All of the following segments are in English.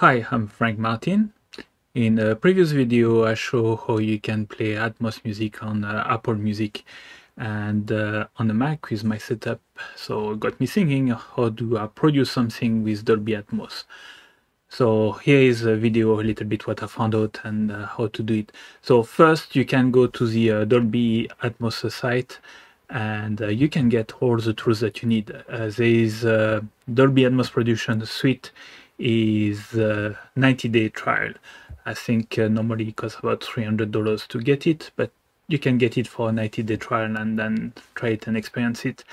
Hi, I'm Franck Martin. In a previous video I show how you can play Atmos music on uh, Apple Music and uh, on the Mac with my setup. So it got me thinking how do I produce something with Dolby Atmos. So here is a video a little bit what I found out and uh, how to do it. So first you can go to the uh, Dolby Atmos site and uh, you can get all the tools that you need. Uh, there is Dolby Atmos Production Suite is a 90 day trial. I think uh, normally it costs about $300 to get it, but you can get it for a 90 day trial and then try it and experience it.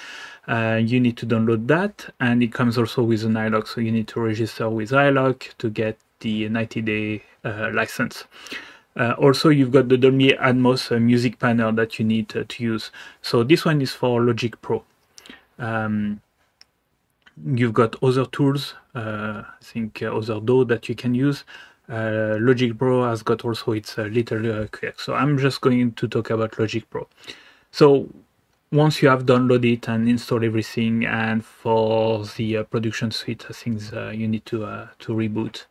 Uh, you need to download that, and it comes also with an iLok, so you need to register with iLok to get the 90 day uh, license. Uh, also, you've got the Dolby Atmos uh, music panel that you need uh, to use. So this one is for Logic Pro. Um, you've got other tools, uh, I think uh, other DAW that you can use. Uh, Logic Pro has got also its little quirk. So I'm just going to talk about Logic Pro. So once you have downloaded it and installed everything, and for the uh, production suite, I think uh, you need to uh, to reboot.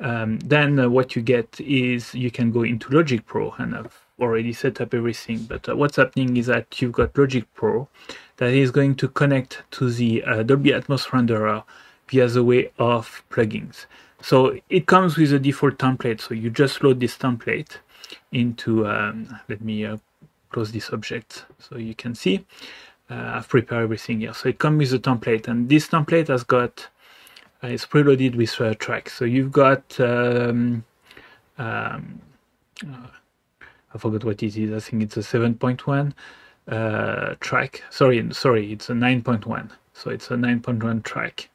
Um, then what you get is you can go into Logic Pro, and I've already set up everything. But what's happening is that you've got Logic Pro, that is going to connect to the uh, Dolby Atmos renderer via the way of plugins. So it comes with a default template. So you just load this template into, um, let me uh, close this object so you can see. Uh, I've prepared everything here. So it comes with a template and this template has got, uh, it's preloaded with uh, tracks. So you've got, um, um, uh, I forgot what it is. I think it's a 7.1 uh, track. Sorry, sorry, it's a 9.1. So it's a 9.1 track,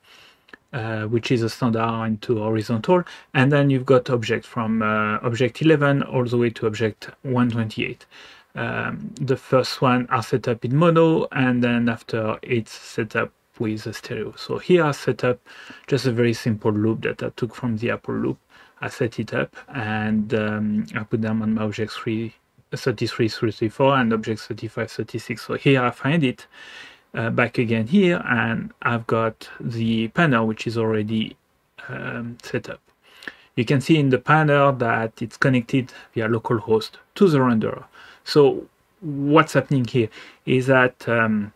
uh, which is a standard into horizontal. And then you've got object from uh, object 11 all the way to object 128. Um, the first one are set up in mono, and then after it's set up with a stereo. So here I set up just a very simple loop that I took from the Apple loop. I set it up and um, I put them on my object 3 33, 34 and object 35, 36. So here I find it uh, back again here and I've got the panel which is already um, set up. You can see in the panel that it's connected via localhost to the renderer. So what's happening here is that um,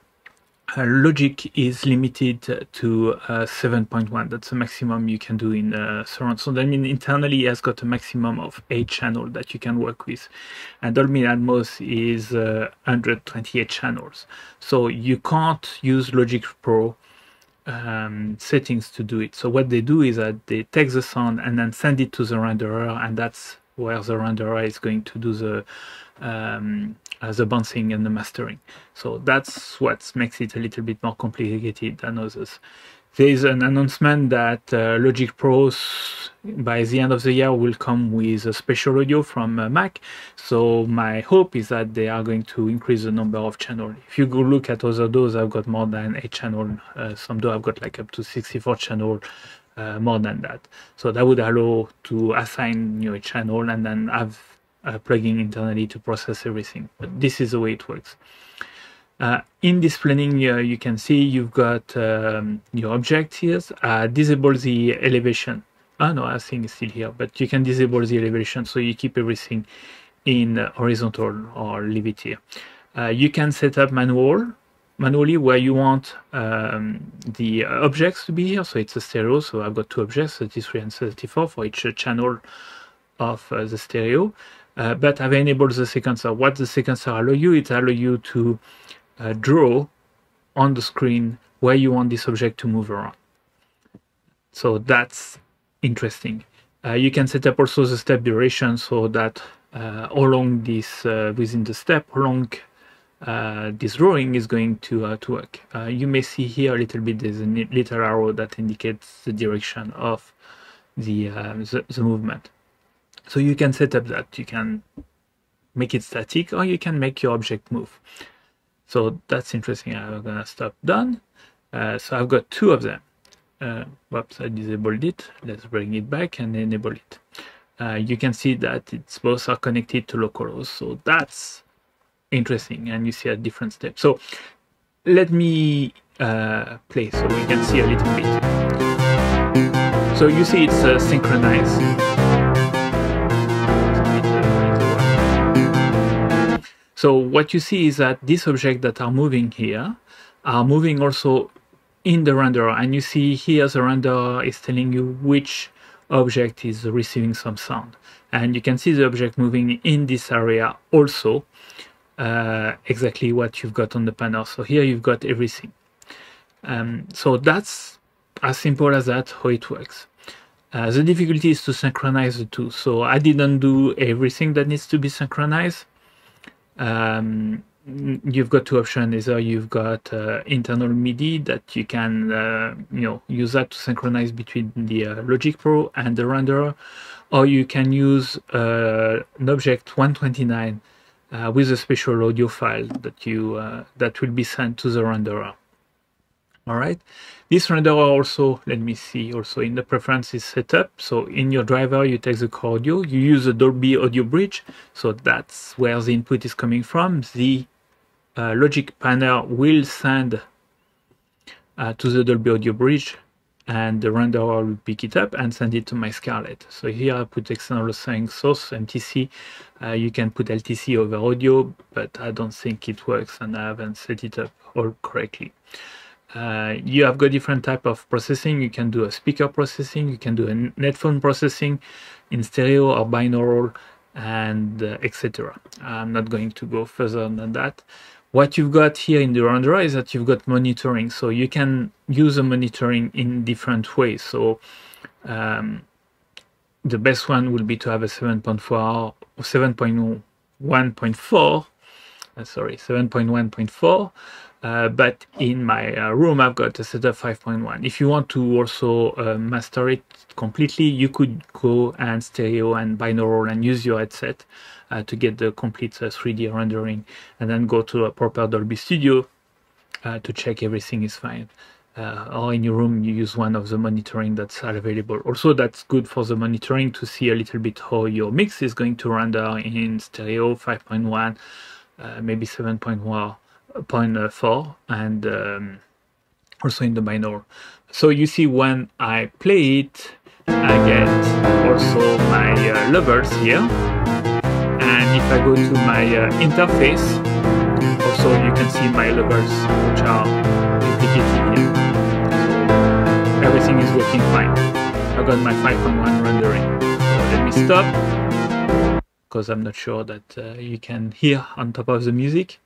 uh, logic is limited to uh, 7.1. That's the maximum you can do in uh, surround. So that means internally it has got a maximum of 8 channels that you can work with. And Dolby Atmos is 128 uh, channels. So you can't use Logic Pro um, settings to do it. So what they do is that they take the sound and then send it to the renderer and that's where the renderer is going to do the um, the bouncing and the mastering. So that's what makes it a little bit more complicated than others. There is an announcement that uh, Logic Pro by the end of the year will come with a spatial audio from uh, Mac. So my hope is that they are going to increase the number of channels. If you go look at other DAWs, I've got more than eight channel. Uh, some DAW I've got like up to 64 channel, uh, more than that. So that would allow to assign new channel and then have uh, plugging internally to process everything. But this is the way it works. Uh, in this planning, uh, you can see you've got um, your object here. Uh, disable the elevation. Oh no, I think it's still here, but you can disable the elevation so you keep everything in horizontal or leave it here. Uh, you can set up manual manually where you want um, the objects to be here. So it's a stereo. So I've got two objects, 33 and 34 for each channel of uh, the stereo. Uh, but I've enabled the sequencer. What the sequencer allow you, it allow you to uh, draw on the screen where you want this object to move around. So that's interesting. Uh, you can set up also the step duration so that uh, how long this uh, within the step, how long uh, this drawing is going to to work. you may see here a little bit there's a little arrow that indicates the direction of the, the, the movement. So you can set up that. You can make it static or you can make your object move. So that's interesting. I'm gonna stop done. Uh, so I've got two of them. Uh, whoops, I disabled it. Let's bring it back and enable it. Uh, you can see that it's both are connected to localhost. So that's interesting. And you see a different step. So let me uh, play so we can see a little bit. So you see it's uh, synchronized. So what you see is that these objects that are moving here are moving also in the renderer and you see here the renderer is telling you which object is receiving some sound. And you can see the object moving in this area also uh, exactly what you've got on the panel. So here you've got everything. Um, so that's as simple as that how it works. Uh, the difficulty is to synchronize the two. So I didn't do everything that needs to be synchronized um, you've got two options. Either you've got uh, internal MIDI that you can uh, you know use that to synchronize between the uh, Logic Pro and the renderer or you can use uh, an object 129 uh, with a special audio file that you uh, that will be sent to the renderer all right this renderer also let me see also in the preferences setup so in your driver you take the core audio you use the dolby audio bridge so that's where the input is coming from the uh, logic panel will send uh, to the dolby audio bridge and the renderer will pick it up and send it to my Scarlett. So here I put external sync source MTC. Uh, you can put LTC over audio, but I don't think it works and I haven't set it up all correctly. Uh, you have got different type of processing. You can do a speaker processing, you can do a headphone processing in stereo or binaural, and uh, etc. I'm not going to go further than that. What you've got here in the renderer is that you've got monitoring, so you can use the monitoring in different ways. So um, the best one will be to have a 7.4 7.1.4 uh, sorry 7.1.4 uh, but in my uh, room, I've got a setup 5.1. If you want to also uh, master it completely, you could go and stereo and binaural and use your headset uh, to get the complete uh, 3D rendering and then go to a proper Dolby Studio to check everything is fine. or in your room, you use one of the monitoring that's available. Also, that's good for the monitoring to see a little bit how your mix is going to render in stereo 5.1, maybe 7.1 uh, 0.4 and um, also in the minor. So you see when I play it, I get also my uh, levels here. And if I go to my uh, interface, also you can see my levels which are duplicated here. So everything is working fine. I got my 5.1 rendering. So let me stop because I'm not sure that uh, you can hear on top of the music.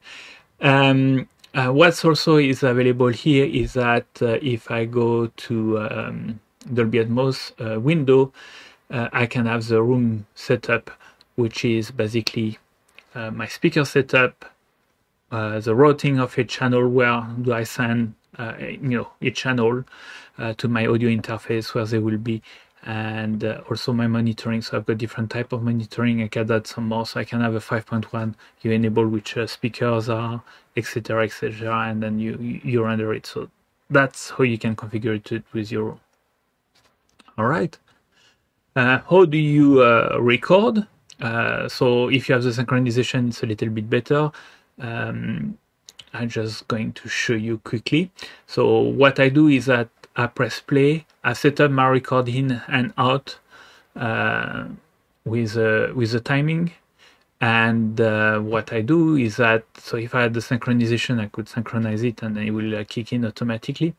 Um, uh, what's also is available here is that uh, if I go to um, Dolby Atmos uh, window, uh, I can have the room setup, which is basically uh, my speaker setup, the routing of a channel, where do I send you know each channel, uh, to my audio interface where they will be and uh, also my monitoring. So I've got different type of monitoring. I can add some more. So I can have a 5.1 you enable which uh, speakers are etc etc and then you you render it. So that's how you can configure it with your all right. Uh, how do you uh, record? Uh, so if you have the synchronization it's a little bit better. Um, I'm just going to show you quickly. So what I do is that I press play. I set up my record in and out uh, with uh, with the timing. And uh, what I do is that so if I had the synchronization, I could synchronize it and it will uh, kick in automatically.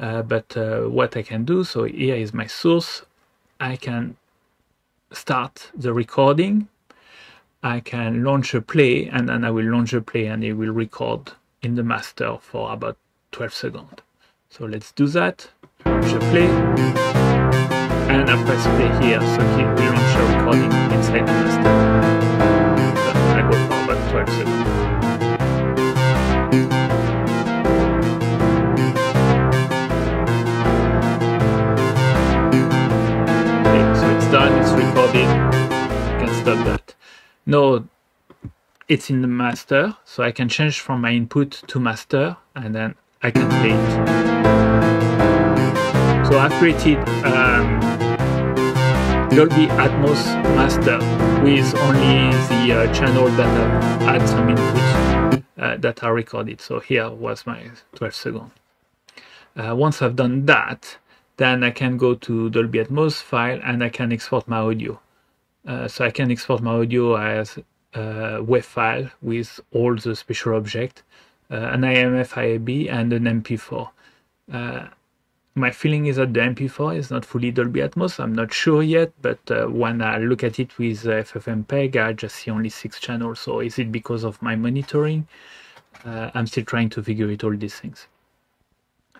Uh, but uh, what I can do, so here is my source. I can start the recording. I can launch a play and then I will launch a play and it will record in the master for about 12 seconds. So let's do that. Je play. And I press play here, so he will launch a recording inside the master. I go for about 12 seconds. So it's done, it's recorded. You can stop that. Now it's in the master, so I can change from my input to master and then I can play it. So I created um, Dolby Atmos master with only the uh, channel that had some inputs uh, that are recorded. So here was my 12 second. Uh, once I've done that, then I can go to Dolby Atmos file and I can export my audio. Uh, so I can export my audio as a WAV file with all the special objects, uh, an IMF IAB and an MP4. Uh, my feeling is that the MP4 is not fully Dolby Atmos. I'm not sure yet, but uh, when I look at it with FFmpeg, I just see only six channels. So is it because of my monitoring? Uh, I'm still trying to figure it all these things.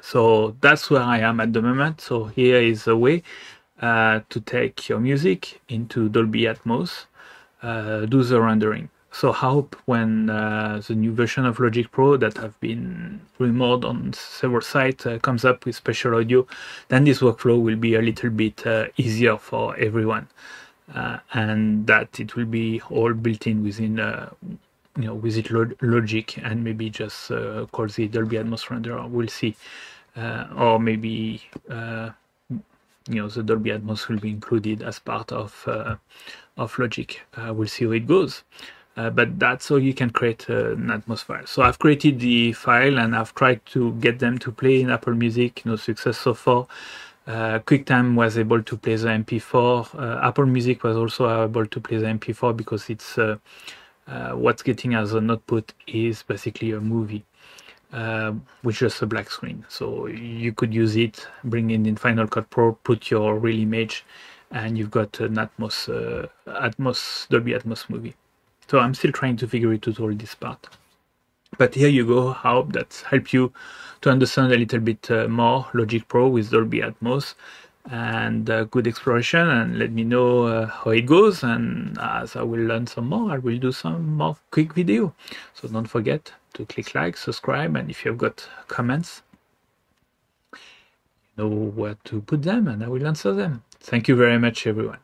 So that's where I am at the moment. So here is a way uh, to take your music into Dolby Atmos, uh, do the rendering. So hope when uh, the new version of Logic Pro that have been remodeled on several sites uh, comes up with spatial audio, then this workflow will be a little bit uh, easier for everyone. Uh, and that it will be all built in within you know with it logic and maybe just uh, call the Dolby Atmos renderer. We'll see, uh, or maybe uh, you know the Dolby Atmos will be included as part of uh, of Logic. Uh, we'll see how it goes. Uh, but that's how you can create an Atmos file. So I've created the file and I've tried to get them to play in Apple Music. No success so far. Uh, QuickTime was able to play the MP4. Uh, Apple Music was also able to play the MP4 because it's uh, uh, what's getting as an output is basically a movie uh, with just a black screen. So you could use it, bring it in Final Cut Pro, put your real image, and you've got an Atmos, uh, Atmos Dolby Atmos movie. So I'm still trying to figure it out all this part. But here you go. I hope that helped you to understand a little bit uh, more Logic Pro with Dolby Atmos and uh, good exploration and let me know uh, how it goes and as I will learn some more I will do some more quick video so don't forget to click like subscribe and if you've got comments you know where to put them and I will answer them thank you very much everyone